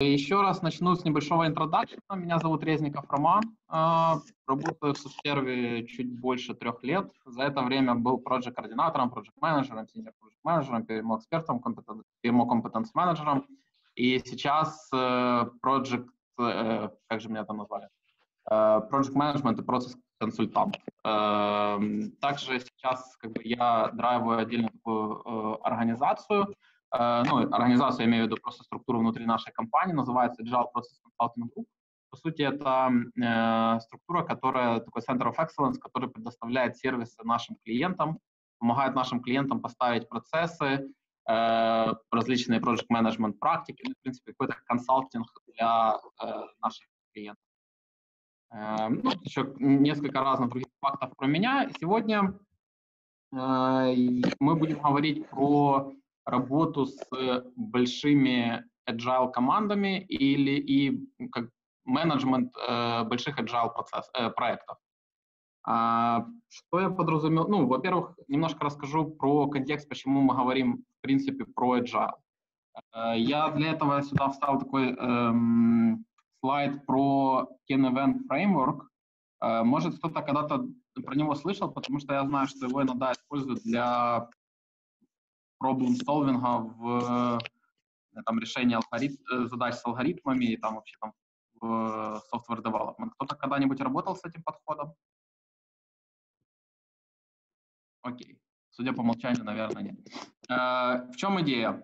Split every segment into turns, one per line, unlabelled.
Еще раз начну с небольшого интродакшена. Меня зовут Резников Роман. А, работаю в Состерве чуть больше трех лет. За это время был проект-координатором, проект-менеджером, senior проект-менеджером, PMO-экспертом, PMO-компетенс-менеджером. И сейчас проект, э, э, как же меня там назвали? Project Management и процесс консультант. Также сейчас как бы, я драйваю отдельно такую э, организацию, Э, ну, организацию, я имею в виду просто структуру внутри нашей компании, называется Agile Process Consulting Group. По сути, это э, структура, которая, такой Center of Excellence, который предоставляет сервисы нашим клиентам, помогает нашим клиентам поставить процессы, э, различные project management практики, ну, в принципе, какой-то консалтинг для э, наших клиентов. Э, ну, еще несколько разных других фактов про меня. Сегодня э, мы будем говорить про работу с большими agile командами или и как менеджмент э, больших agile процесс, э, проектов. А, что я подразумеваю? Ну, во-первых, немножко расскажу про контекст, почему мы говорим, в принципе, про agile. Э, я для этого сюда вставил такой эм, слайд про Ken Event Framework. Э, может, кто-то когда-то про него слышал, потому что я знаю, что его иногда используют для проблем-солвинга в э, там, решении алгорит... Э, задач с алгоритмами и там вообще там в э, software development. Кто-то когда-нибудь работал с этим подходом? Окей. Судя по молчанию, наверное, нет. в чем идея?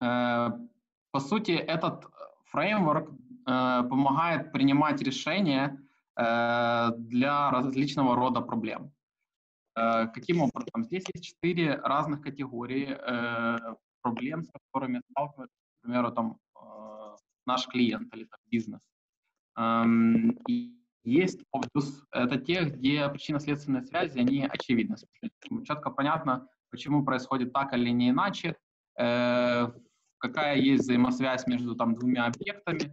по сути, этот фреймворк помогает принимать решения для различного рода проблем. Э, каким образом? Здесь есть четыре разных категории э, проблем, с которыми сталкивается, к примеру, там, э, наш клиент или там, бизнес. Эм, и есть плюс это те, где причинно-следственные связи, они очевидны. Четко понятно, почему происходит так или не иначе, какая есть взаимосвязь между там, двумя объектами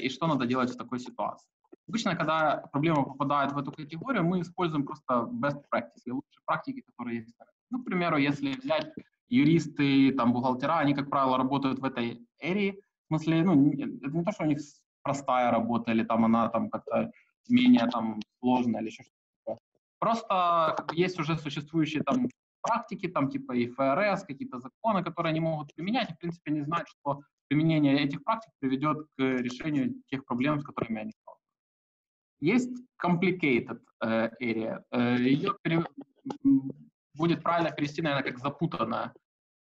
и что надо делать в такой ситуации. Обычно, когда проблема попадает в эту категорию, мы используем просто best practice, лучшие практики, которые есть. Ну, к примеру, если взять юристы, там, бухгалтера, они, как правило, работают в этой эре. В смысле, ну, это не то, что у них простая работа, или там она там как-то менее там сложная, или еще что-то. Просто есть уже существующие там практики, там типа и ФРС, какие-то законы, которые они могут применять, и, в принципе, они знают, что применение этих практик приведет к решению тех проблем, с которыми они. Есть complicated э, area. Э, Ее пере... будет правильно перевести, наверное, как запутанная.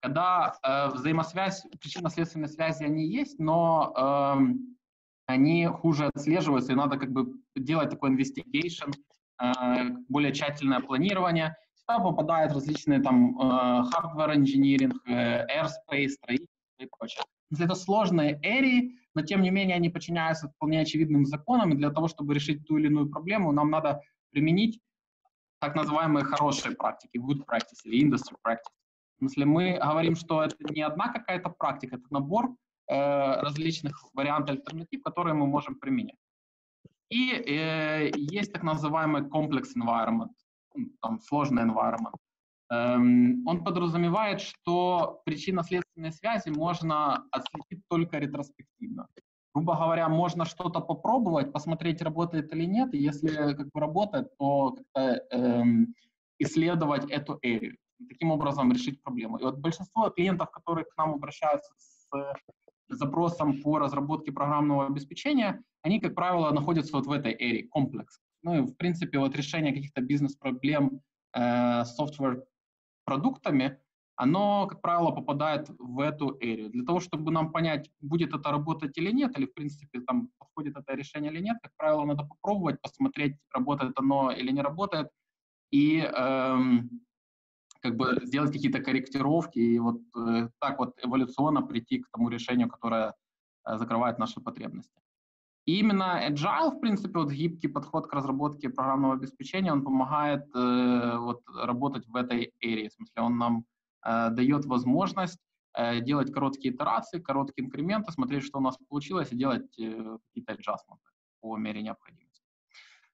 Когда э, взаимосвязь, причинно-следственные связи, они есть, но э, они хуже отслеживаются, и надо как бы делать такой investigation, более тщательное планирование. Сюда попадают различные там э, hardware engineering, airspace, строительство и прочее. Если это сложные эри, но тем не менее они подчиняются вполне очевидным законам, и для того, чтобы решить ту или иную проблему, нам надо применить так называемые хорошие практики, good practice или industry practice. Если мы говорим, что это не одна какая-то практика, это набор э, различных вариантов альтернатив, которые мы можем применять. И э, есть так называемый комплекс environment, там, сложный environment. Эм, он подразумевает, что причинно-следственные связи можно отследить только ретроспективно. Грубо говоря, можно что-то попробовать, посмотреть, работает или нет, и если как бы работает, то эм, исследовать эту эрию, таким образом решить проблему. И вот большинство клиентов, которые к нам обращаются с запросом по разработке программного обеспечения, они, как правило, находятся вот в этой эре, комплекс. Ну и, в принципе, вот решение каких-то бизнес-проблем, э, software продуктами, оно, как правило, попадает в эту эрию. Для того, чтобы нам понять, будет это работать или нет, или, в принципе, там, подходит это решение или нет, как правило, надо попробовать, посмотреть, работает оно или не работает, и эм, как бы сделать какие-то корректировки, и вот э, так вот эволюционно прийти к тому решению, которое э, закрывает наши потребности. И именно Agile, в принципе, вот гибкий подход к разработке программного обеспечения, он помогает э, вот, работать в этой эре. В смысле, он нам э, дает возможность э, делать короткие итерации, короткие инкременты, смотреть, что у нас получилось, и делать э, какие-то аджастменты по мере необходимости.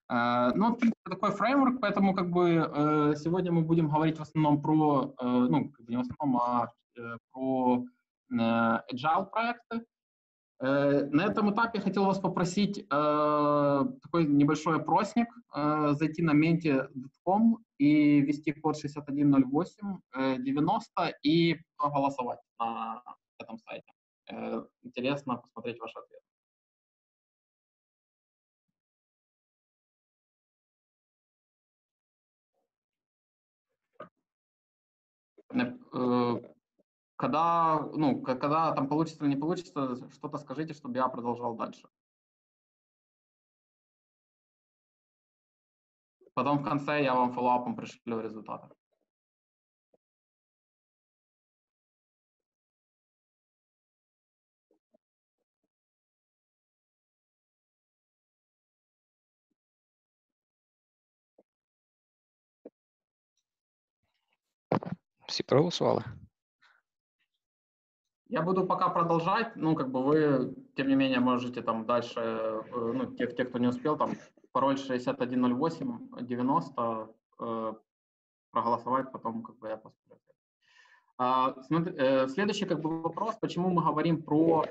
Э, ну, в принципе, такой фреймворк, поэтому как бы э, сегодня мы будем говорить в основном про, э, ну, не в основном, а э, про э, agile проекты. Э, на этом этапе хотел вас попросить э, такой небольшой опросник, э, зайти на mente.com и ввести код 610890 и проголосовать на этом сайте. Интересно посмотреть ваш ответ. Когда, ну, когда там получится или не получится, что-то скажите, чтобы я продолжал дальше. Потом в конце я вам фоллоуапом пришлю результаты.
Всі проголосували?
Я буду пока продолжать, ну, как бы вы, тем не менее, можете там дальше, э, ну, те, те кто не успел, там, пароль 6108-90 э, проголосовать, потом, как бы, я посмотрю. А, смотри, э, следующий, как бы, вопрос, почему мы говорим про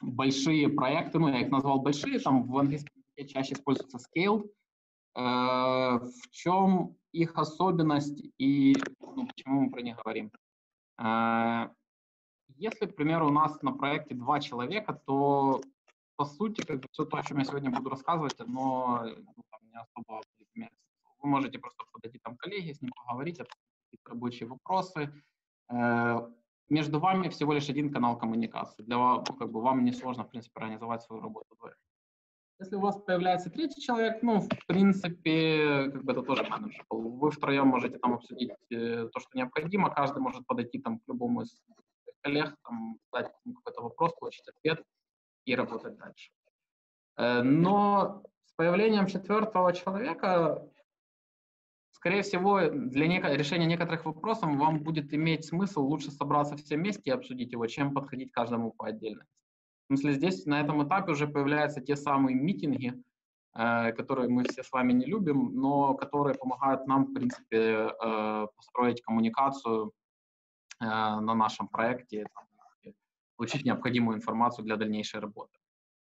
большие проекты, ну, я их назвал большие, там, в английском языке чаще используется scale, э, в чем их особенность и ну, почему мы про них говорим. Если, к примеру, у нас на проекте два человека, то по сути, как бы все то, о чем я сегодня буду рассказывать, оно ну, там, не особо будет Вы можете просто подойти там коллеге, с ним поговорить, обсудить рабочие вопросы. Э, между вами всего лишь один канал коммуникации. Для вас, ну, как бы, вам не сложно, в принципе, организовать свою работу Если у вас появляется третий человек, ну, в принципе, как бы это тоже менеджер. Вы втроем можете там обсудить э, то, что необходимо, каждый может подойти там к любому из коллег, там, задать какой-то вопрос, получить ответ и работать дальше. Э, но с появлением четвертого человека, скорее всего, для решения некоторых вопросов вам будет иметь смысл лучше собраться все вместе и обсудить его, чем подходить каждому по отдельности. В смысле, здесь на этом этапе уже появляются те самые митинги, э, которые мы все с вами не любим, но которые помогают нам, в принципе, э, построить коммуникацию на нашем проекте, получить необходимую информацию для дальнейшей работы.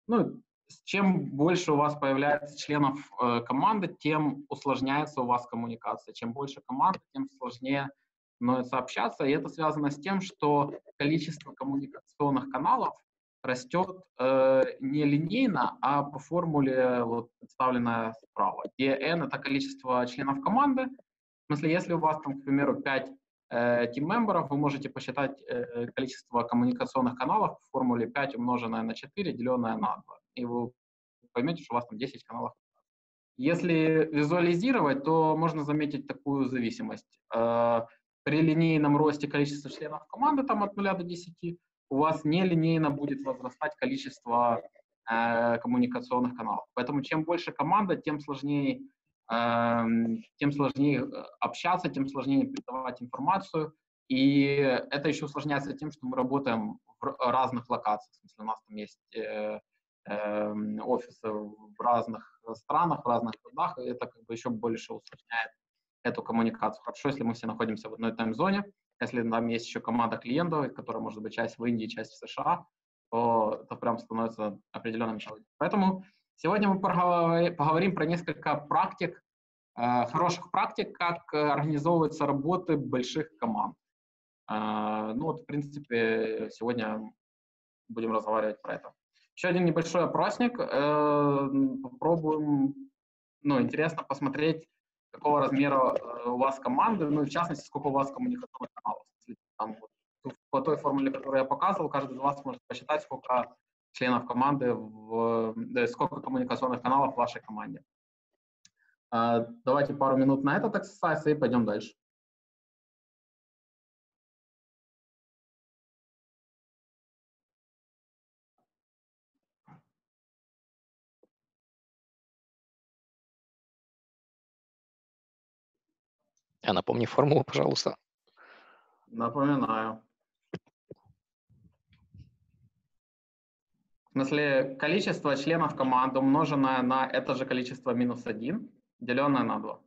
Ну, чем больше у вас появляется членов э, команды, тем усложняется у вас коммуникация. Чем больше команд, тем сложнее становится общаться. И это связано с тем, что количество коммуникационных каналов растет э, не линейно, а по формуле, вот, представленная справа, где n — это количество членов команды. В смысле, если у вас, там, к примеру, 5 тим-мемберов, э, вы можете посчитать э, количество коммуникационных каналов в формуле 5 умноженное на 4, деленное на 2. И вы поймете, что у вас там 10 каналов. Если визуализировать, то можно заметить такую зависимость. Э, при линейном росте количества членов команды там от 0 до 10 у вас нелинейно будет возрастать количество коммуникационных каналов. Поэтому чем больше команда, тем сложнее тем сложнее э, общаться, тем сложнее передавать информацию. И это еще усложняется тем, что мы работаем в разных локациях. В смысле, у нас там есть э, э, офисы в разных странах, в разных городах, и это как бы еще больше усложняет эту коммуникацию. Хорошо, если мы все находимся в одной тайм-зоне, если там есть еще команда клиентов, которая может быть часть в Индии, часть в США, то это прям становится определенным человеком. Поэтому Сегодня мы поговорим про несколько практик, э, хороших практик, как организовываются работы больших команд. Э, ну вот, в принципе, сегодня будем разговаривать про это. Еще один небольшой опросник. Э, попробуем, ну, интересно посмотреть, какого размера у вас команды, ну, в частности, сколько у вас коммуникационных каналов. Там, вот, по той формуле, которую я показывал, каждый из вас может посчитать, сколько членов команды, в, да, сколько коммуникационных каналов в вашей команде. А, давайте пару минут на этот эксерсайз и пойдем дальше.
А напомни формулу, пожалуйста.
Напоминаю. В смысле, количество членов команды умноженное на это же количество минус 1, деленное на 2.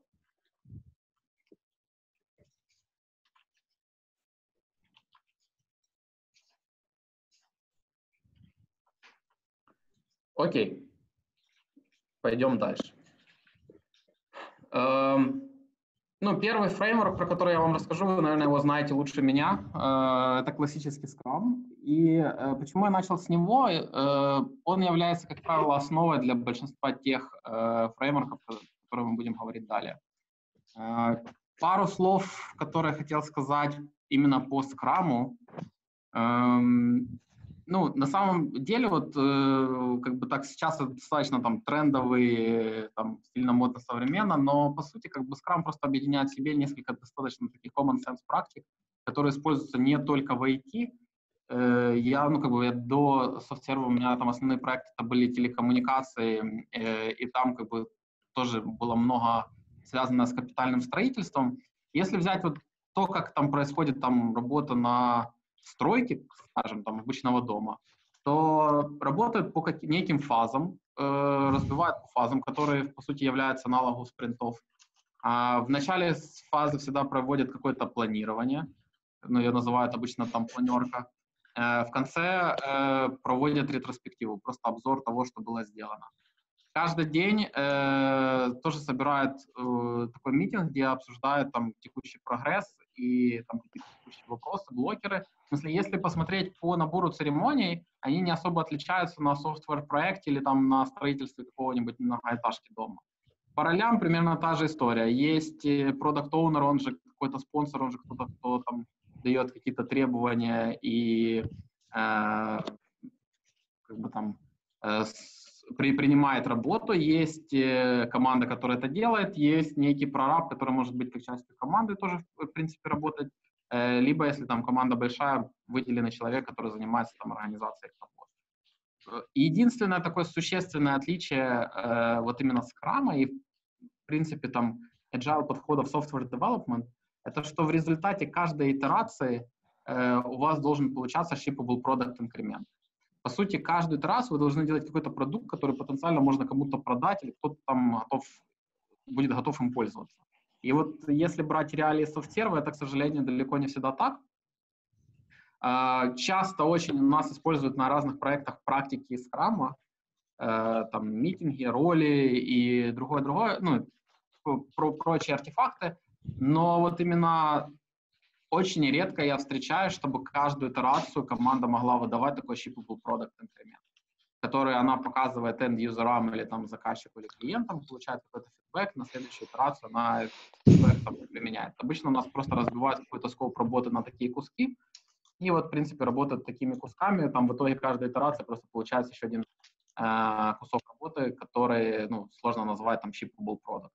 Окей. Пойдем дальше. Эм, ну, первый фреймворк, про который я вам расскажу, вы, наверное, его знаете лучше меня. Э, это классический Scrum. И э, почему я начал с него? Э, он является, как правило, основой для большинства тех фреймворков, о которых мы будем говорить далее. Пару слов, которые хотел сказать именно по скраму. Эм, ну, на самом деле, вот э, как бы так сейчас это достаточно там трендовый, там сильно модно современно, но по сути как бы Scrum просто объединяет в себе несколько достаточно таких common sense практик, которые используются не только в IT. Э, я, ну как бы я до софтсерва у меня там основные проекты это были телекоммуникации, э, и там как бы тоже было много связано с капитальным строительством. Если взять вот то, как там происходит там работа на стройки, скажем, там, обычного дома, то работают по каким, неким фазам, э, разбивают по фазам, которые, по сути, являются аналогом спринтов. А в начале фазы всегда проводят какое-то планирование, ну, ее называют обычно там планерка. Э, в конце э, проводят ретроспективу, просто обзор того, что было сделано. Каждый день э, тоже собирают э, такой митинг, где обсуждают там текущий прогресс и там какие-то текущие вопросы, блокеры. В смысле, если посмотреть по набору церемоний, они не особо отличаются на софтвер-проекте или там на строительстве какого-нибудь многоэтажки дома. По ролям примерно та же история. Есть продукт оунер он же какой-то спонсор, он же кто-то, кто там дает какие-то требования и э, как бы там э, при, принимает работу, есть э, команда, которая это делает, есть некий прораб, который может быть как частью команды тоже, в принципе, работать, э, либо, если там команда большая, выделенный человек, который занимается там организацией работы. Единственное такое существенное отличие э, вот именно скрама и, в принципе, там agile подхода в software development, это что в результате каждой итерации э, у вас должен получаться shippable product increment. По сути, каждый раз вы должны делать какой-то продукт, который потенциально можно кому-то продать, или кто-то там готов, будет готов им пользоваться. И вот если брать реалии софтсерва, это, к сожалению, далеко не всегда так. А, часто очень у нас используют на разных проектах практики скрама, э, там митинги, роли и другое-другое, ну, про прочие артефакты. Но вот именно очень редко я встречаю, чтобы каждую итерацию команда могла выдавать такой shippable product инкремент, который она показывает end-юзерам или там заказчику или клиентам, получает какой-то фидбэк, на следующую итерацию она фидбэк там применяет. Обычно у нас просто разбивают какой-то скоп работы на такие куски, и вот, в принципе, работают такими кусками, там в итоге каждая итерация просто получается еще один э, кусок работы, который, ну, сложно назвать там shippable product.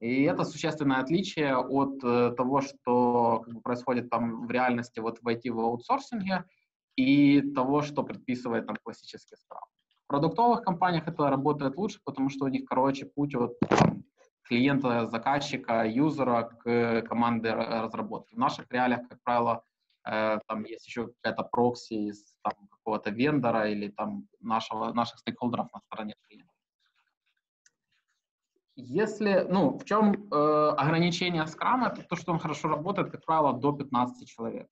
И это существенное отличие от э, того, что как бы, происходит там в реальности вот в IT в аутсорсинге и того, что предписывает там классический скрам. В продуктовых компаниях это работает лучше, потому что у них, короче, путь от клиента, заказчика, юзера к команде разработки. В наших реалиях, как правило, э, там есть еще какая-то прокси из там, какого-то вендора или там нашего, наших стейкхолдеров на стороне клиента. Если, ну, в чем э, ограничение скрама, это то, что он хорошо работает, как правило, до 15 человек.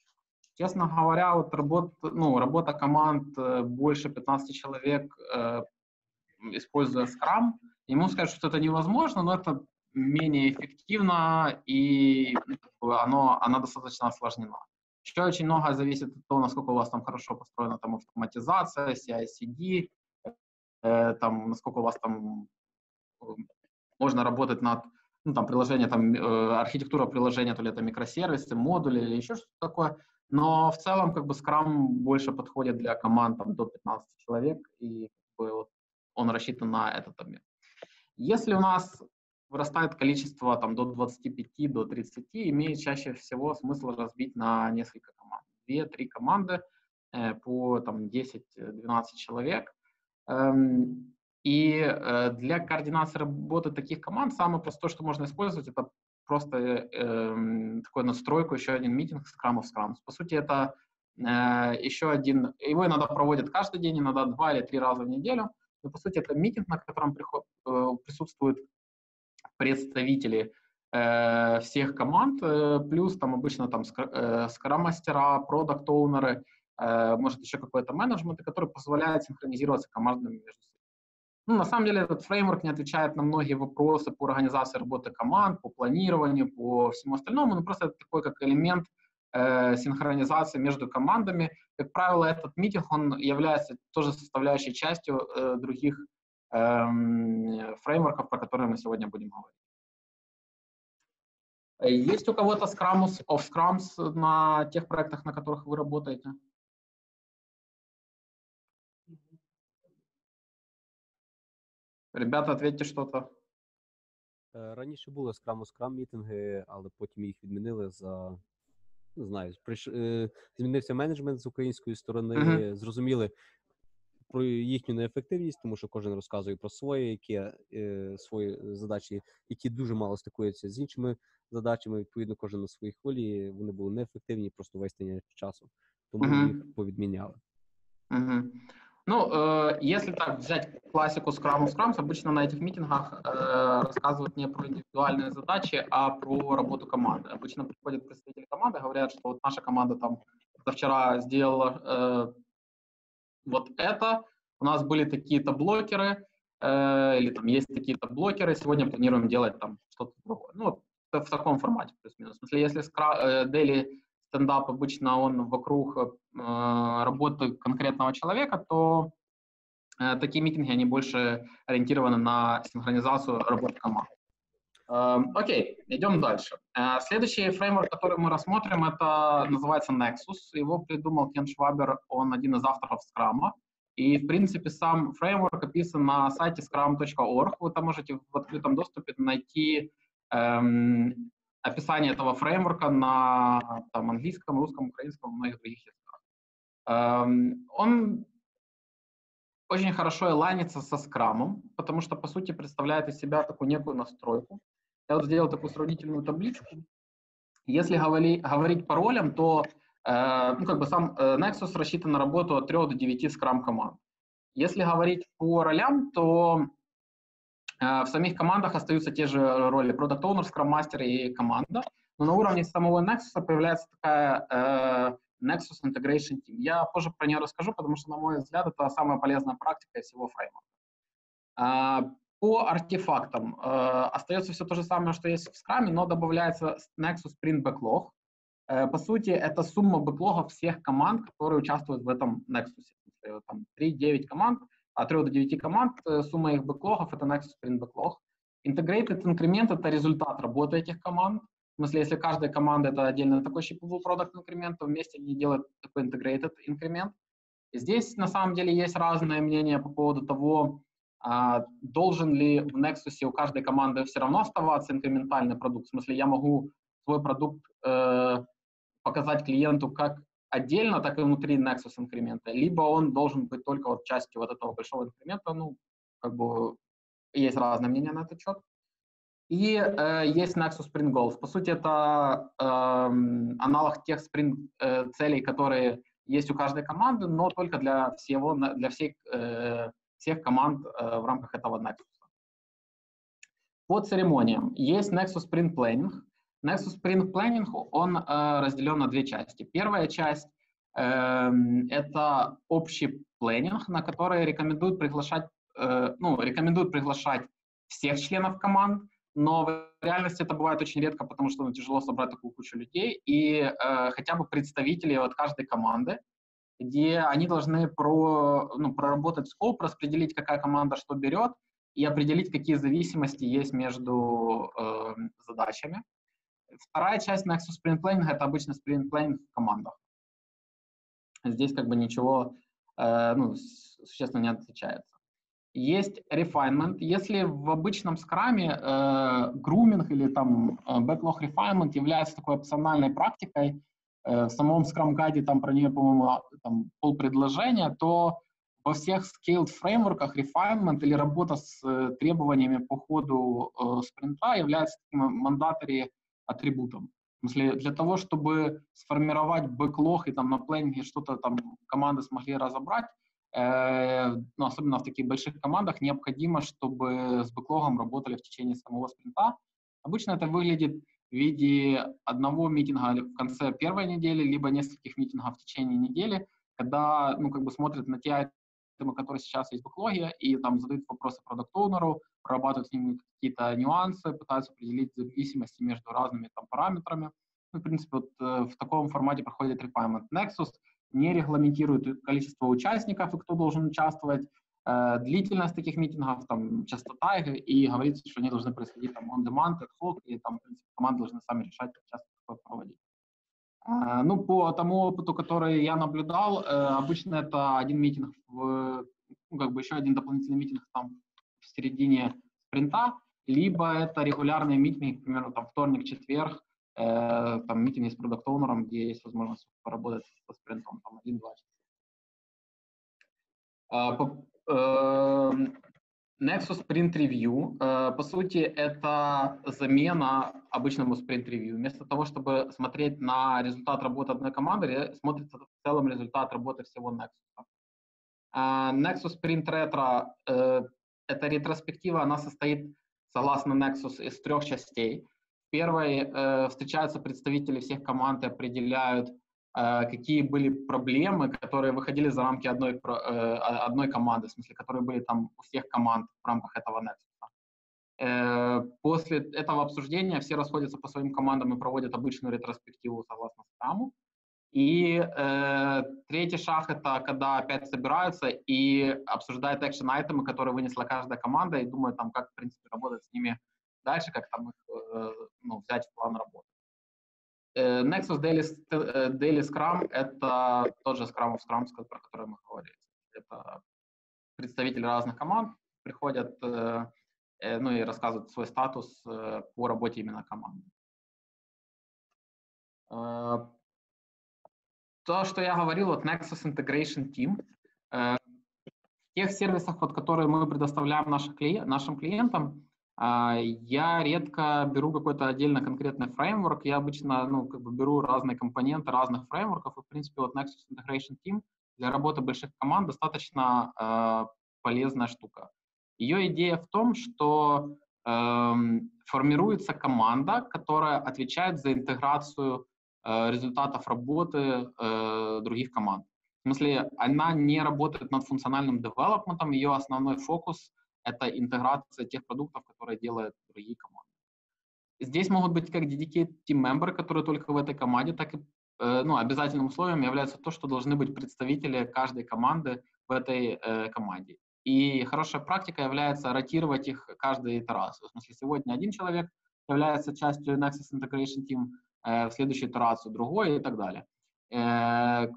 Честно говоря, вот работа, ну, работа команд э, больше 15 человек, э, используя скрам, ему скажут, что это невозможно, но это менее эффективно и ну, оно, оно достаточно осложнено. Еще очень много зависит от того, насколько у вас там хорошо построена там автоматизация, CI-CD, э, там, насколько у вас там можно работать над ну, там, приложение, там, э, архитектура приложения, то ли это микросервисы, модули или еще что-то такое. Но в целом, как бы, Scrum больше подходит для команд там, до 15 человек, и как бы, вот, он рассчитан на этот объем. Если у нас вырастает количество там, до 25, до 30, имеет чаще всего смысл разбить на несколько команд. Две-три команды э, по там, 10-12 человек. Эм, и э, для координации работы таких команд самое простое, что можно использовать, это просто э, такую настройку, еще один митинг of Scrum. По сути, это э, еще один, его иногда проводят каждый день, иногда два или три раза в неделю. Но, по сути, это митинг, на котором приход, э, присутствуют представители э, всех команд, э, плюс там обычно там э, скрам-мастера, продукт-оунеры, э, может еще какой-то менеджмент, который позволяет синхронизироваться командами между собой. Ну, на самом деле этот фреймворк не отвечает на многие вопросы по организации работы команд, по планированию, по всему остальному, но просто это такой как элемент э, синхронизации между командами. Как правило, этот митинг, он является тоже составляющей частью э, других э, фреймворков, про которые мы сегодня будем говорить. Есть у кого-то Scrum of Scrums на тех проектах, на которых вы работаете? Ребята, ответьте что-то.
Е, Раніше були Scrum of Scrum мітинги, але потім їх відмінили за не знаю, прийш... е, змінився менеджмент з української сторони,
Мгм.
зрозуміли про їхню неефективність, тому що кожен розказує про своє, які е, свої задачі, які дуже мало стикуються з іншими задачами. Відповідно, кожен на своїй хвилі вони були неефективні, просто вистання часу. Тому
Мгм.
їх повідміняли.
Мгм. Ну, э, если так взять классику Scrum of Scrums, обычно на этих митингах э, рассказывают не про индивидуальные задачи, а про работу команды. Обычно приходят представители команды, говорят, что вот наша команда там вчера сделала э, вот это, у нас были такие-то блокеры, э, или там есть такие-то блокеры, сегодня планируем делать там что-то другое. Ну, в таком формате плюс-минус. В смысле, если скра- э, daily стендап обычно он вокруг э, работы конкретного человека, то э, такие митинги, они больше ориентированы на синхронизацию работы команд. Эм, Окей, идем дальше. Э, Следующий фреймворк, который мы рассмотрим, это называется Nexus. Его придумал Кен Швабер, он один из авторов Scrum. И, в принципе, сам фреймворк описан на сайте scrum.org. Вы там можете в открытом доступе найти эм, описание этого фреймворка на там, английском, русском, украинском и многих других языках. Эм, он очень хорошо элайнится со скрамом, потому что, по сути, представляет из себя такую некую настройку. Я вот сделал такую сравнительную табличку. Если говори, говорить по ролям, то э, ну, как бы сам э, Nexus рассчитан на работу от 3 до 9 скрам команд. Если говорить по ролям, то в самих командах остаются те же роли Product Owner, Scrum Master и команда, но на уровне самого Nexus появляется такая э, Nexus Integration Team. Я позже про нее расскажу, потому что, на мой взгляд, это самая полезная практика из всего фреймворка. А, По артефактам э, остается все то же самое, что есть в Scrum, но добавляется Nexus Sprint Backlog. Э, По сути, это сумма бэклогов всех команд, которые участвуют в этом Nexus. Э, Там 3-9 команд, от 3 до 9 команд, э, сумма их бэклогов — это Nexus Sprint Backlog. Integrated инкремент — это результат работы этих команд. В смысле, если каждая команда — это отдельно такой shippable продукт инкремент, то вместе они делают такой integrated инкремент. И здесь, на самом деле, есть разное мнение по поводу того, а, должен ли в Nexus у каждой команды все равно оставаться инкрементальный продукт. В смысле, я могу свой продукт э, показать клиенту как отдельно, так и внутри Nexus инкремента, либо он должен быть только вот частью вот этого большого инкремента. Ну, как бы есть разное мнение на этот счет. И э, есть Nexus Sprint Goals. По сути, это эм, аналог тех спринт э, целей, которые есть у каждой команды, но только для всего, для всех, э, всех команд э, в рамках этого Nexus. По церемониям есть Nexus Sprint Planning. Nexus Sprint Planning, он э, разделен на две части. Первая часть эм, это общий планинг, на который рекомендуют приглашать, э, ну, рекомендуют приглашать всех членов команд, но в реальности это бывает очень редко, потому что ну, тяжело собрать такую кучу людей, и э, хотя бы представителей от каждой команды, где они должны про, ну, проработать скоп, распределить, какая команда что берет, и определить, какие зависимости есть между э, задачами. Вторая часть Nexus Sprint Planning — это обычно Sprint Planning в командах. Здесь как бы ничего э, ну, существенно не отличается. Есть refinement. Если в обычном скраме э, груминг или там э, backlog refinement является такой опциональной практикой, э, в самом Scrum гайде там про нее, по-моему, а, там пол предложения, то во всех scaled фреймворках refinement или работа с э, требованиями по ходу э, спринта является таким mandatory атрибутом. В смысле, для того, чтобы сформировать бэклог и там на планинге что-то там команды смогли разобрать, э, ну, особенно в таких больших командах, необходимо, чтобы с бэклогом работали в течение самого спринта. Обычно это выглядит в виде одного митинга в конце первой недели, либо нескольких митингов в течение недели, когда, ну, как бы смотрят на те которые сейчас есть в бэклоге, и там задают вопросы продукт-оунеру, прорабатывают с ними какие-то нюансы, пытаются определить зависимости между разными там параметрами. Ну, в принципе, вот э, в таком формате проходит requirement. Nexus не регламентирует количество участников и кто должен участвовать, э, длительность таких митингов, там, частота их, и говорится, что они должны происходить там on-demand, ad hoc, и там, в принципе, команды должны сами решать, как часто такое проводить. А, ну, по тому опыту, который я наблюдал, э, обычно это один митинг, в, ну, как бы еще один дополнительный митинг там в середине спринта, либо это регулярные митинги, к примеру, там вторник, четверг, э, там митинги с продукт где есть возможность поработать со спринтом, там один-два часа. А, э, Nexus Sprint Review, э, по сути, это замена обычному Sprint Review. Вместо того, чтобы смотреть на результат работы одной команды, смотрится в целом результат работы всего Nexus. Э, Nexus Sprint Retro э, — это ретроспектива, она состоит, согласно Nexus, из трех частей. Первой встречаются представители всех команд и определяют а, какие были проблемы, которые выходили за рамки одной, э, одной команды, в смысле, которые были там у всех команд в рамках этого Nexus. Э, после этого обсуждения все расходятся по своим командам и проводят обычную ретроспективу согласно скраму. И э, третий шаг — это когда опять собираются и обсуждают экшен-айтемы, которые вынесла каждая команда, и думают, там, как, в принципе, работать с ними дальше, как там их э, ну, взять в план работы. Э, Nexus Daily, э, Daily Scrum — это тот же Scrum of Scrum, про который мы говорили. Это представители разных команд приходят э, ну, и рассказывают свой статус по работе именно команды. То, что я говорил, вот Nexus Integration Team, в тех сервисах, вот, которые мы предоставляем клиент, нашим клиентам, а, я редко беру какой-то отдельно конкретный фреймворк, я обычно ну, как бы беру разные компоненты разных фреймворков, и, в принципе, вот Nexus Integration Team для работы больших команд достаточно э, полезная штука. Ее идея в том, что э, формируется команда, которая отвечает за интеграцию э, результатов работы э, других команд. В смысле, она не работает над функциональным девелопментом, ее основной фокус — это интеграция тех продуктов, которые делают другие команды. Здесь могут быть как dedicated team member, которые только в этой команде, так и э, ну, обязательным условием является то, что должны быть представители каждой команды в этой э, команде. И хорошая практика является ротировать их каждую итерацию. В смысле, сегодня один человек является частью Nexus Integration Team, э, в следующую итерацию другой и так далее. Э,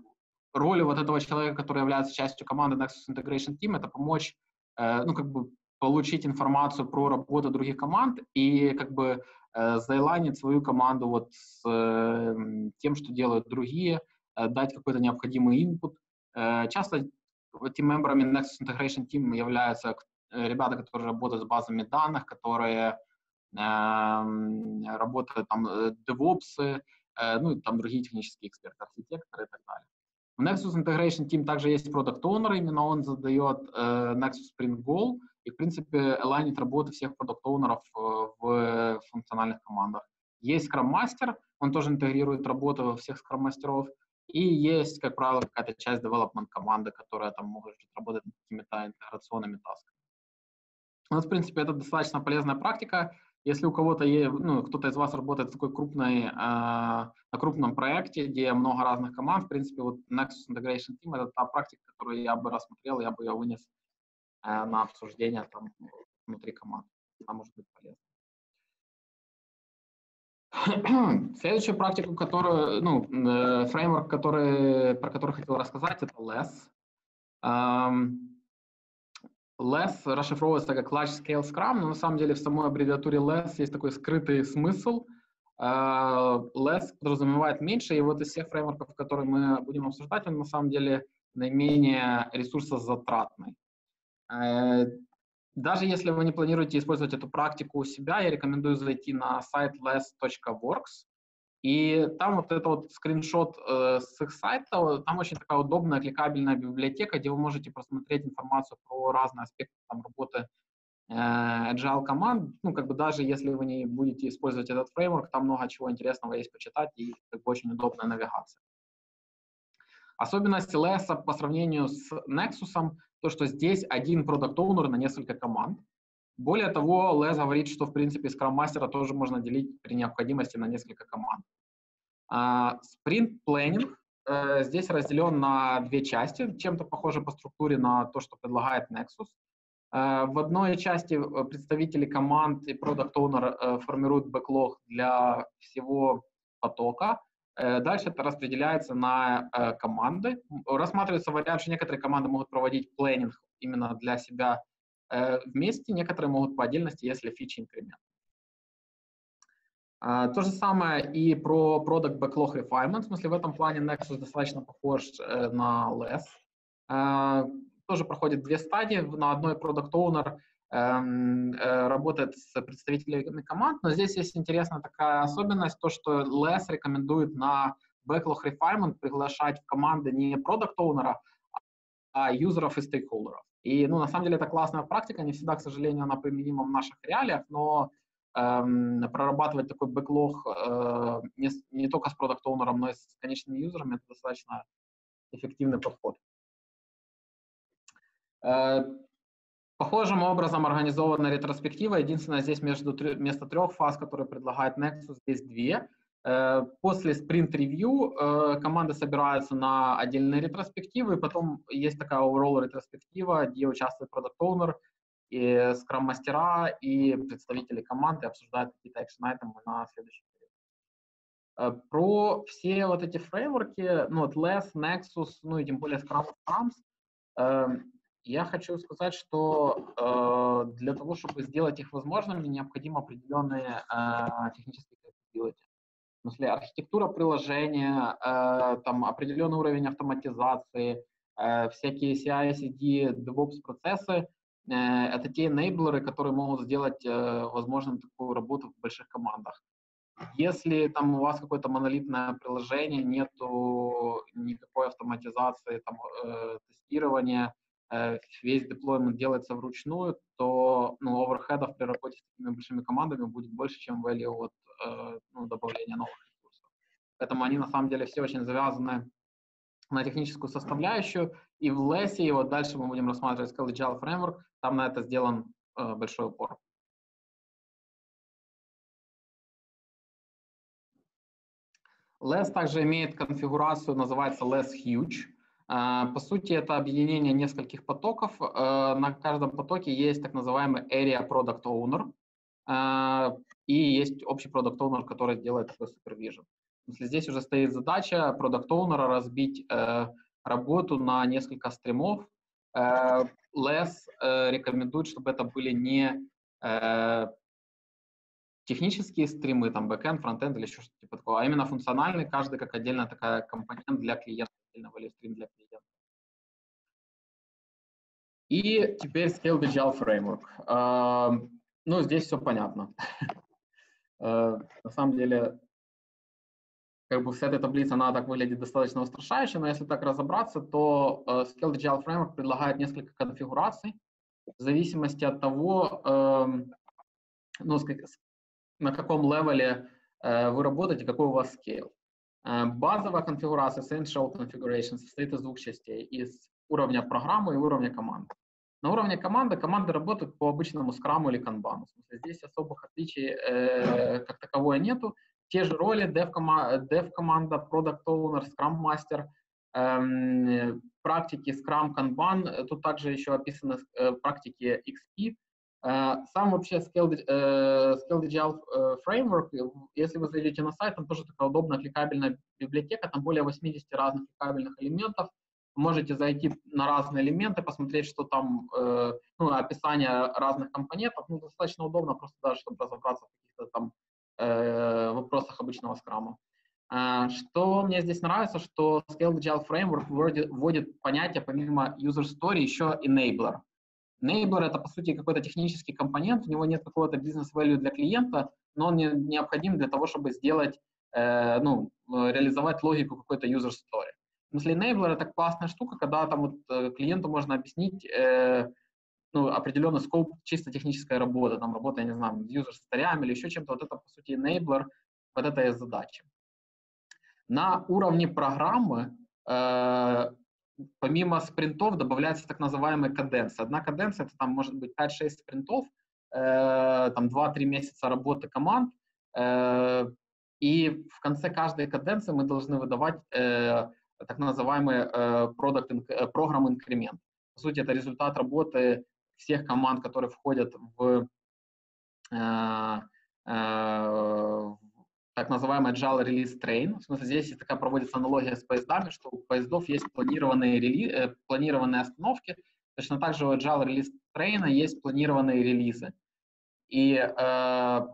роль вот этого человека, который является частью команды Nexus Integration Team, это помочь Э, ну, как бы получить информацию про работу других команд и как бы э, зайлайнить свою команду вот с э, тем, что делают другие, дать какой-то необходимый инпут. Часто team-мемберами Nexus Integration Team являются ребята, которые работают с базами данных, которые работают там DevOps, ну и там другие технические эксперты, архитекторы и так далее. В Nexus Integration Team также есть Product Owner, именно он задает э, Nexus Sprint Goal и, в принципе, элайнит работу всех Product Ownerов э, в функциональных командах. Есть Scrum Master, он тоже интегрирует работу всех Scrum мастеров, и есть, как правило, какая-то часть development команды, которая там может работать над какими-то интеграционными тасками. Вот, в принципе, это достаточно полезная практика. Если у кого-то ну, кто-то из вас работает в такой крупной, э, на крупном проекте, где много разных команд, в принципе, вот Nexus Integration Team — это та практика, которую я бы рассмотрел, я бы ее вынес э, на обсуждение там внутри команд. Она может быть полезна. Следующую практику, которую, ну, э, фреймворк, который, про который хотел рассказать, это LESS. Um, Less расшифровывается как Large Scale Scrum, но на самом деле в самой аббревиатуре Less есть такой скрытый смысл. Uh, less подразумевает меньше, и вот из всех фреймворков, которые мы будем обсуждать, он на самом деле наименее ресурсозатратный. Uh, даже если вы не планируете использовать эту практику у себя, я рекомендую зайти на сайт less.works и там вот это вот скриншот э, с их сайта, там очень такая удобная, кликабельная библиотека, где вы можете просмотреть информацию про разные аспекты там, работы э, agile команд. Ну, как бы даже если вы не будете использовать этот фреймворк, там много чего интересного есть почитать и как бы очень удобная навигация. Особенность LS по сравнению с Nexus то, что здесь один продукт оунер на несколько команд. Более того, Лес говорит, что, в принципе, Scrum мастера тоже можно делить при необходимости на несколько команд. Спринт планинг э, здесь разделен на две части, чем-то похоже по структуре на то, что предлагает Nexus. Э, в одной части э, представители команд и продукт э, формируют бэклог для всего потока. Дальше это распределяется на команды. Рассматривается вариант, что некоторые команды могут проводить планинг именно для себя вместе, некоторые могут по отдельности, если фичи инкремент. А, то же самое и про Product Backlog Refinement. В смысле, в этом плане Nexus достаточно похож э, на LESS. А, тоже проходит две стадии. На одной Product Owner эм, э, работает с представителями команд, но здесь есть интересная такая особенность, то, что LESS рекомендует на Backlog Refinement приглашать в команды не Product Owner, а юзеров и стейкхолдеров. И, ну, на самом деле, это классная практика, не всегда, к сожалению, она применима в наших реалиях, но эм, прорабатывать такой бэклог э, не, не только с продукт оунером но и с конечными юзерами, это достаточно эффективный подход. Э, похожим образом организована ретроспектива. Единственное, здесь между, вместо трех фаз, которые предлагает Nexus, здесь две. Э, после спринт-ревью э, команды собираются на отдельные ретроспективы, потом есть такая overall ретроспектива, где участвует продукт оунер и скрам-мастера, и представители команды обсуждают какие-то экшен-айтемы на следующий период. Э, про все вот эти фреймворки, ну, Less, Nexus, ну и тем более Scrum Scrums, я хочу сказать, что для того, чтобы сделать их возможными, необходимы определенные технические capability смысле архитектура приложения, э, там определенный уровень автоматизации, э, всякие CI, CD, DevOps процессы, э, это те enablerы, которые могут сделать э, возможным такую работу в больших командах. Если там у вас какое-то монолитное приложение, нету никакой автоматизации, там, э, тестирования, весь деплоймент делается вручную, то ну, оверхедов при работе с такими большими командами будет больше, чем value от Э, ну, добавления новых ресурсов. Поэтому они на самом деле все очень завязаны на техническую составляющую. И в Less, и вот дальше мы будем рассматривать Agile Framework, там на это сделан э, большой упор. Less также имеет конфигурацию, называется Less Huge. Э, по сути, это объединение нескольких потоков. Э, на каждом потоке есть так называемый Area Product Owner. И есть общий продукт оунер который делает такой супервижен. Здесь уже стоит задача продукт оунера разбить э, работу на несколько стримов, э, Less рекомендует, чтобы это были не технические стримы, там backend, frontend или еще что-то типа такого, а именно функциональный, каждый как отдельная такая компонент для клиента, value stream для клиента. И теперь Scaled Agile Framework. Uh, ну, здесь все понятно. Э, на самом деле, как бы вся эта таблица, она так выглядит достаточно устрашающе, но если так разобраться, то uh, Scaled Agile Framework предлагает несколько конфигураций в зависимости от того, uh, ну, на каком левеле uh, вы работаете, какой у вас scale. Базовая конфигурация, Essential Configuration, состоит из двух частей, из уровня программы и уровня команды. На уровне команды команды работают по обычному скраму или канбану. Здесь особых отличий э, как таковое нету. Те же роли dev-команда, product owner, scrum master, э, практики Scrum, Kanban. Тут также еще описаны э, практики XP. Э, сам вообще Scaled, э, Scaled Agile э, Framework, если вы зайдете на сайт, там тоже такая удобная кликабельная библиотека, там более 80 разных кликабельных элементов, можете зайти на разные элементы, посмотреть, что там, э, ну, описание разных компонентов. Ну, достаточно удобно просто даже, чтобы разобраться в каких-то там э, вопросах обычного скрама. Э, что мне здесь нравится, что Scaled Agile Framework вводит понятие, помимо user story, еще enabler. Enabler — это, по сути, какой-то технический компонент, у него нет какого-то бизнес-value для клиента, но он не, необходим для того, чтобы сделать, э, ну, реализовать логику какой-то user story. В смысле, enabler — это классная штука, когда там вот э, клиенту можно объяснить э, ну, определенный скоп чисто технической работы, там работа, я не знаю, с юзер-старями или еще чем-то, вот это, по сути, enabler вот этой задачи. На уровне программы э, помимо спринтов добавляется так называемая каденция. Одна каденция, это там может быть 5-6 спринтов, э, там 2-3 месяца работы команд, э, и в конце каждой каденции мы должны выдавать э, так называемый э, product, э, программ инкремент. По сути, это результат работы всех команд, которые входят в э, э, так называемый Agile Release Train. В смысле, здесь такая проводится аналогия с поездами, что у поездов есть планированные, рели... э, планированные остановки, точно так же у Agile Release Train есть планированные релизы. И э,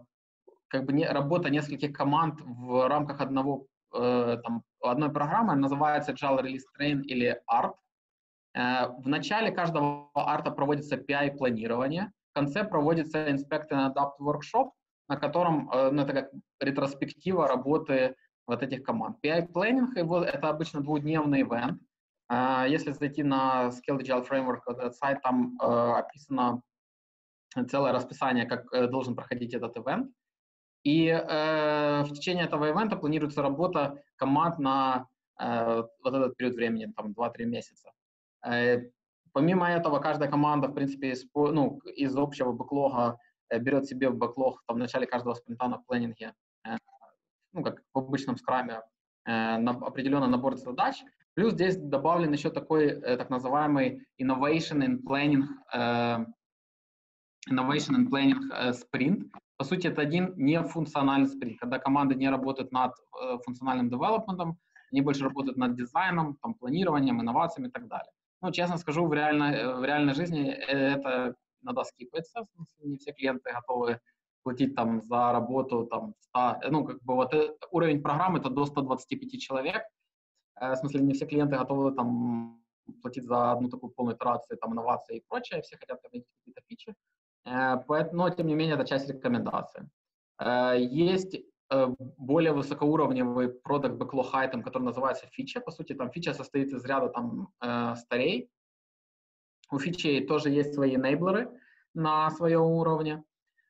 как бы не, работа нескольких команд в рамках одного, э, там, одной программы называется Agile Release Train или ART. Э, в начале каждого арта проводится PI-планирование, в конце проводится Inspect and Adapt Workshop, на котором, э, ну, это как ретроспектива работы вот этих команд. PI-планинг — это обычно двухдневный ивент. Э, если зайти на Scaled Agile Framework, сайт, там э, описано целое расписание, как должен проходить этот ивент. И э, в течение этого ивента планируется работа команд на э, вот этот период времени, там 2-3 месяца. Э, помимо этого, каждая команда, в принципе, из, ну, из общего бэклога э, берет себе в бэклог там, в начале каждого спринта на планинге, э, ну, как в обычном скраме, э, на определенный набор задач. Плюс здесь добавлен еще такой э, так называемый innovation in planning, э, innovation in planning э, sprint, по сути, это один нефункциональный спринт, когда команды не работают над э, функциональным девелопментом, они больше работают над дизайном, там, планированием, инновациями и так далее. Ну, честно скажу, в реальной, э, в реальной жизни э, это надо смысле, не все клиенты готовы платить там за работу там 100, ну, как бы вот э, уровень программы это до 125 человек, в смысле, не все клиенты готовы там платить за одну такую полную итерацию, там, инновации и прочее, все хотят иметь какие-то фичи. Э, но, тем не менее, это часть рекомендации. Э, есть э, более высокоуровневый продукт backlog item, который называется фича. По сути, там фича состоит из ряда там старей. У фичей тоже есть свои enablerы на своем уровне.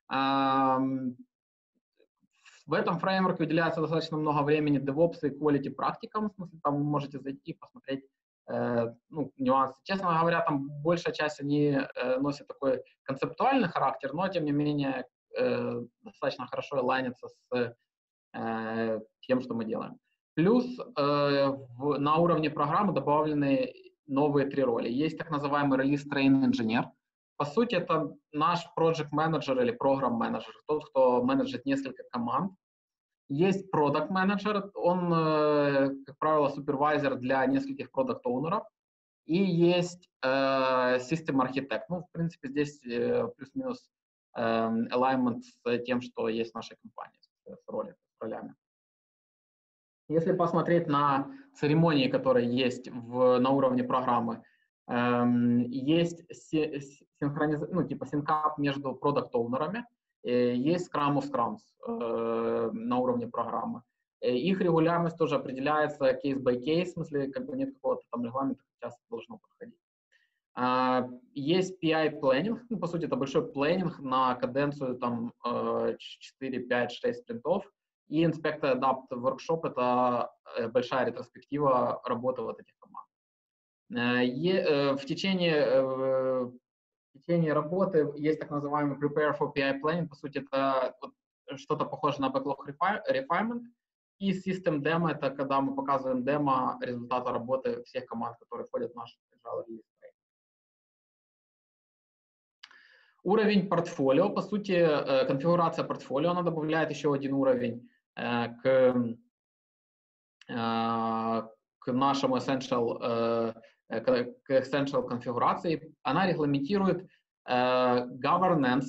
В этом фреймворке уделяется достаточно много времени DevOps и quality практикам. В смысле, там вы можете зайти и посмотреть Э, ну, нюансы. Честно говоря, там большая часть они э, носят такой концептуальный характер, но тем не менее э, достаточно хорошо лайнится с э, тем, что мы делаем. Плюс э, в, на уровне программы добавлены новые три роли. Есть так называемый релиз train инженер. По сути, это наш project менеджер или программ менеджер, тот, кто менеджит несколько команд есть продукт менеджер, он, э, как правило, супервайзер для нескольких продукт оунеров И есть э, систем архитект. Ну, в принципе, здесь э, плюс-минус э, alignment с тем, что есть в нашей компании, с, с ролями. Если посмотреть на церемонии, которые есть в, на уровне программы, эм, есть синхрониз... ну, типа синкап между продукт-оунерами, Э, есть Scrum of Scrums э, на уровне программы. Э, их регулярность тоже определяется кейс by кейс, в смысле, как бы нет какого-то там регламента, как часто должно проходить. А, есть PI planning, ну, по сути, это большой планинг на каденцию там 4, 5, 6 спринтов. И Inspect Adapt Workshop — это большая ретроспектива работы вот этих команд. В течение в течение работы есть так называемый Prepare for PI Planning, по сути, это что-то похоже на Backlog Refinement, и System Demo — это когда мы показываем демо результата работы всех команд, которые входят в наш Agile Release Уровень портфолио, по сути, э, конфигурация портфолио, она добавляет еще один уровень. э, к, э, к нашему Essential Э, к Essential конфигурации, она регламентирует э, governance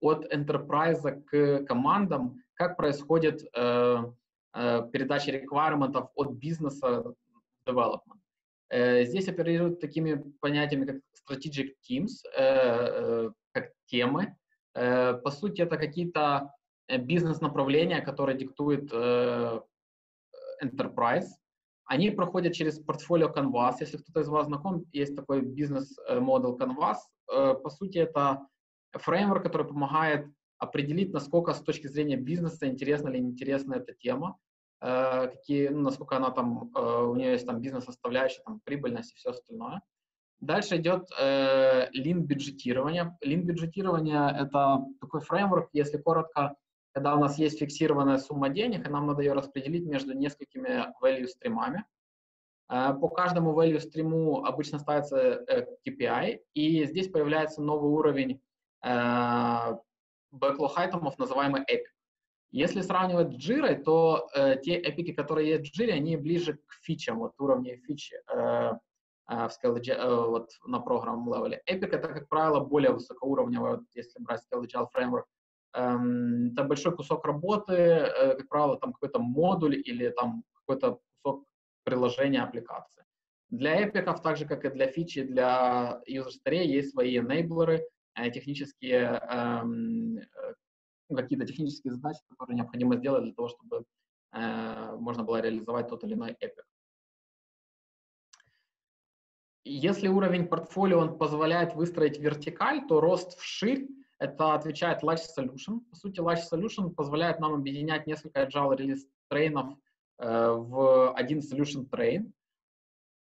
от enterprise к командам, как происходит э, э, передача requirements от бизнеса в development. Э, здесь оперируют такими понятиями, как strategic teams, э, э, как темы. Э, по сути, это какие-то э, бизнес-направления, которые диктует э, enterprise, они проходят через портфолио Canvas. Если кто-то из вас знаком, есть такой бизнес-модел Canvas. Э, по сути, это фреймворк, который помогает определить, насколько с точки зрения бизнеса интересна или неинтересна эта тема. э, какие, ну, насколько она там, э, у нее есть там бизнес-составляющая, там, прибыльность и все остальное. Дальше идет э, лин-бюджетирование. Лин-бюджетирование — это такой фреймворк, если коротко, когда у нас есть фиксированная сумма денег, и нам надо ее распределить между несколькими value стримами. Э, по каждому value стриму обычно ставится э, KPI, и здесь появляется новый уровень э, backlog айтемов, называемый epic. Если сравнивать с Jira, то те эпики, которые есть в Jira, они ближе к фичам, вот уровню фичи в Scale, вот на программном левеле. Epic это, как правило, более высокоуровневый, вот, если брать Scale Agile Framework. Эм, это большой кусок работы, э, как правило, там какой-то модуль или там какой-то кусок приложения аппликации. Для эпиков, так же как и для фичи, для story есть свои enablerы, э, технические эм, ну, какие-то технические задачи, которые необходимо сделать для того, чтобы э, можно было реализовать тот или иной эпик. Если уровень портфолио он позволяет выстроить вертикаль, то рост вширь это отвечает Large Solution. По сути, Large Solution позволяет нам объединять несколько agile релиз трейнов э, в один Solution Train.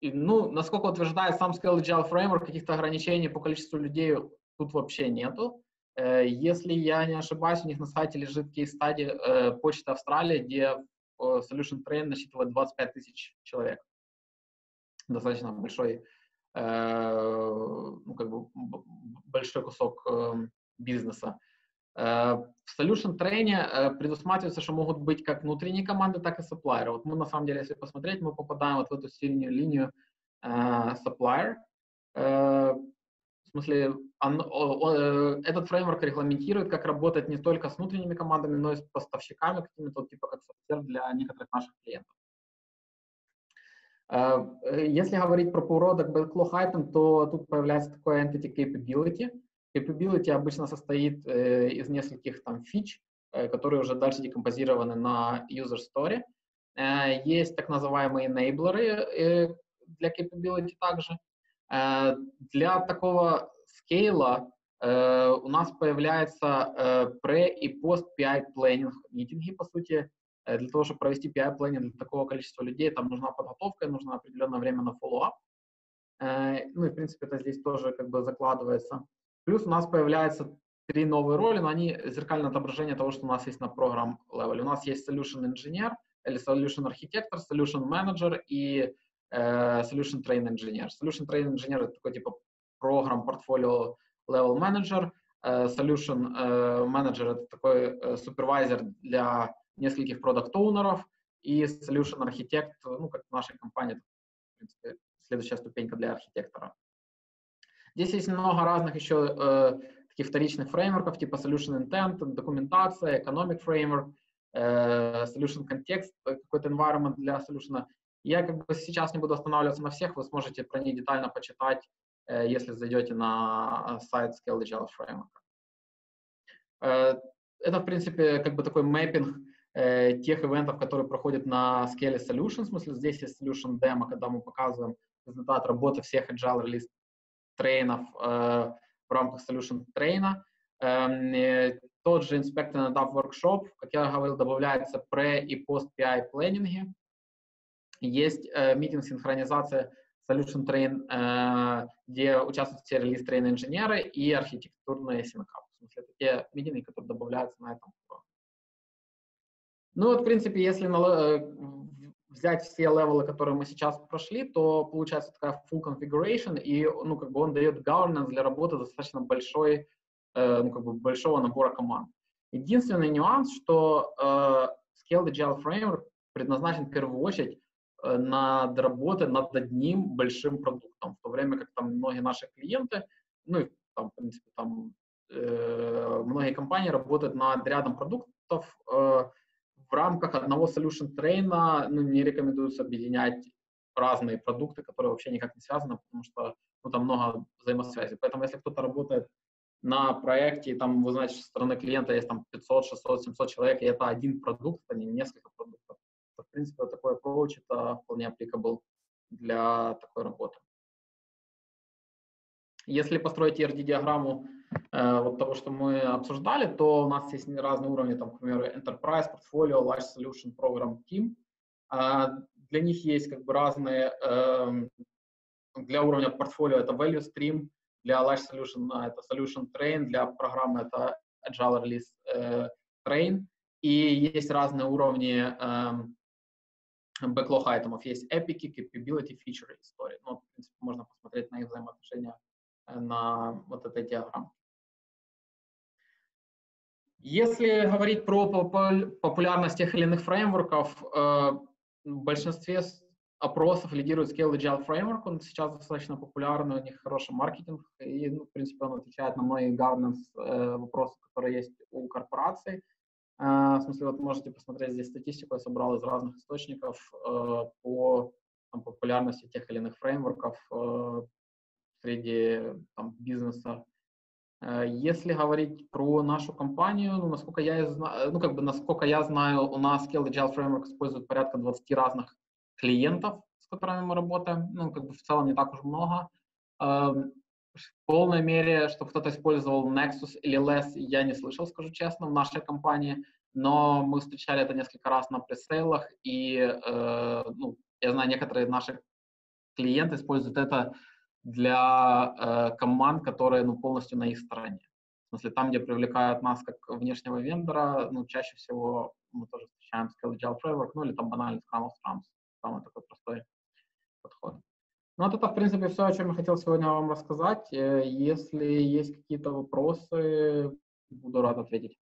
И, ну, насколько утверждает сам Scale Agile Framework, каких-то ограничений по количеству людей тут вообще нету. Э, если я не ошибаюсь, у них на сайте лежит кейс-стади э, Почта Австралии, где э, Solution Train насчитывает 25 тысяч человек. Достаточно большой, ну, как бы большой кусок бизнеса. В Solution Train предусматривается, что могут быть как внутренние команды, так и supplier. Вот мы, на самом деле, если посмотреть, мы попадаем вот в эту сильную линию supplier. В смысле, он, он, э, этот фреймворк регламентирует, как работать не только с внутренними командами, но и с поставщиками какими-то, типа как софтвер для некоторых наших клиентов. Э, э, если говорить про породок backlog item, то тут появляется такое entity capability. Capability обычно состоит из нескольких там фич, которые уже дальше декомпозированы на user story. Есть так называемые enablerы для capability также. Э, для такого скейла э, у нас появляется э, pre- и пост-PI планинг митинги, по сути, для того, чтобы провести PI планинг для такого количества людей, там нужна подготовка, нужно определенное время на follow-up. Ну и, в принципе, это здесь тоже как бы закладывается. Плюс у нас появляются три новые роли, но они зеркальное отображение того, что у нас есть на программ левеле. У нас есть Solution Engineer или Solution Architector, Solution Manager и Э, solution Train Engineer. Solution Train Engineer — это такой типа программ портфолио level manager. Э, solution э, Manager — это такой супервайзер для нескольких продукт-оунеров. И Solution Architect, ну, как в нашей компании, в принципе, следующая ступенька для архитектора. Здесь есть много разных еще э, таких вторичных фреймворков, типа Solution Intent, документация, Economic Framework, э, Solution Context, какой-то environment для solution я как бы сейчас не буду останавливаться на всех, вы сможете про них детально почитать, э, если зайдете на э, сайт Scale Agile Framework. Э, это, в принципе, как бы такой мэппинг тех ивентов, которые проходят на Scale Solution. В смысле, здесь есть Solution Demo, когда мы показываем результат работы всех Agile релиз трейнов в рамках Solution трейна. Эм, тот же and Adapt Workshop, как я говорил, добавляется pre- и post-PI planning и. Есть э, meeting синхронизация Solution Train, э, где участвуют все release train инженеры и архитектурные sync-up. В смысле, те meeting и, которые добавляются на этом уровне. Ну вот, в принципе, если э, взять все level ы, которые мы сейчас прошли, то получается такая full configuration, и ну, как бы он дает governance для работы достаточно большой, э, ну, как бы большого набора команд. Единственный нюанс, что э, Scaled Agile Framework предназначен в первую очередь Э, над работой над одним большим продуктом, в то время как там многие наши клиенты, ну и там, в принципе, там э, многие компании работают над рядом продуктов э, в рамках одного solution трейна, ну, не рекомендуется объединять разные продукты, которые вообще никак не связаны, потому что ну, там много взаимосвязи. Поэтому если кто-то работает на проекте, и там, вы знаете, со стороны клиента есть там 500, 600, 700 человек, и это один продукт, а не несколько продуктов, то, в принципе, такой approach это вполне applicable для такой работы. Если построить ERD-диаграмму вот того, что мы обсуждали, то у нас есть разные уровни, там, к примеру, Enterprise, Portfolio, Large Solution Program Team. А, для них есть как бы разные, эм, для уровня портфолио это Value Stream, для Large Solution а, это Solution Train, для программы это Agile Release э, Train. И есть разные уровни эм, backlog айтемов. Есть эпики, capability, feature истории. Ну, в принципе, можно посмотреть на их взаимоотношения э, на вот этой диаграмме. Если говорить про популярность тех или иных фреймворков, э, в большинстве опросов лидирует Scale Agile Framework, он сейчас достаточно популярный, у них хороший маркетинг, и, ну, в принципе, он отвечает на многие governance э, вопросы, которые есть у корпораций. Э, в смысле, вот можете посмотреть здесь статистику, я собрал из разных источников по популярности тех или иных фреймворков среди там, бизнеса. Э, если говорить про нашу компанию, ну, насколько я знаю, ну, как бы, насколько я знаю, у нас Scale Agile Framework использует порядка 20 разных клиентов, с которыми мы работаем. Ну, как бы в целом не так уж много. Эм, в полной мере, что кто-то использовал Nexus или Less, я не слышал, скажу честно, в нашей компании, но мы встречали это несколько раз на пресейлах, и э, ну, я знаю, некоторые наши клиенты используют это для э, команд, которые ну, полностью на их стороне. В смысле, там, где привлекают нас как внешнего вендора, ну, чаще всего мы тоже встречаем Scale Agile Framework, ну, или там банальный Scrum of Scrums, самый такой простой подход. Ну, вот это, в принципе, все, о чем я хотел сегодня вам рассказать. Э, если есть какие-то вопросы, буду рад ответить.